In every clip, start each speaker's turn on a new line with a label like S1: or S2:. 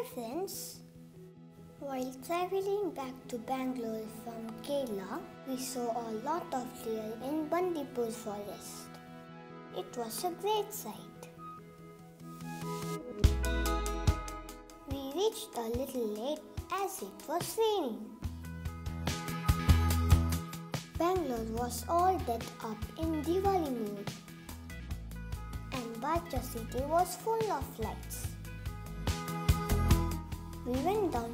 S1: Hi friends! While traveling back to Bangalore from Kerala, we saw a lot of deer in Bandipur forest. It was a great sight. We reached a little late as it was raining. Bangalore was all decked up in Diwali mood and Bhartiya City was full of lights.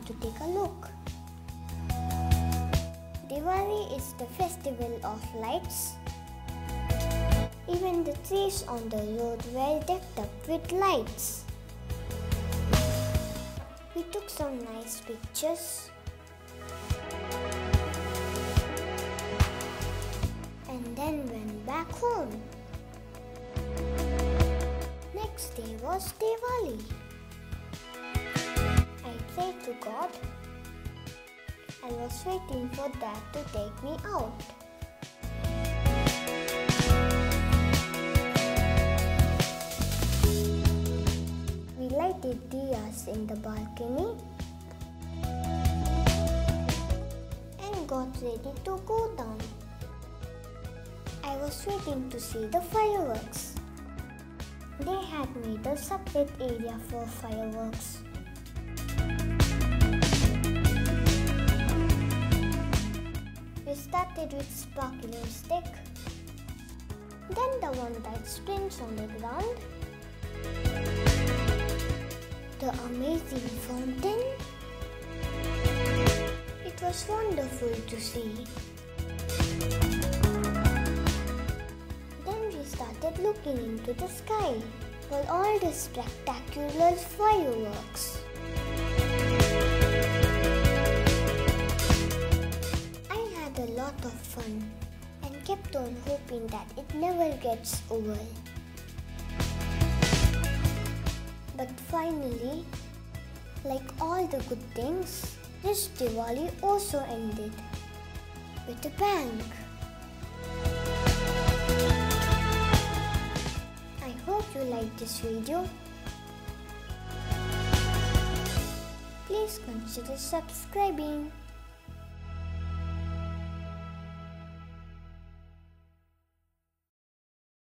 S1: To take a look. Diwali is the festival of lights. Even the trees on the road were decked up with lights. We took some nice pictures. And then went back home. Next day was Diwali. I to God and was waiting for that to take me out. We lighted the diyas in the balcony and got ready to go down. I was waiting to see the fireworks. They had made a separate area for fireworks. Started with sparkling stick, then the one that spins on the ground, the amazing fountain. It was wonderful to see. Then we started looking into the sky for all the spectacular fireworks. Lot of fun and kept on hoping that it never gets over. But finally, like all the good things, this Diwali also ended with a bang. I hope you liked this video. Please consider subscribing.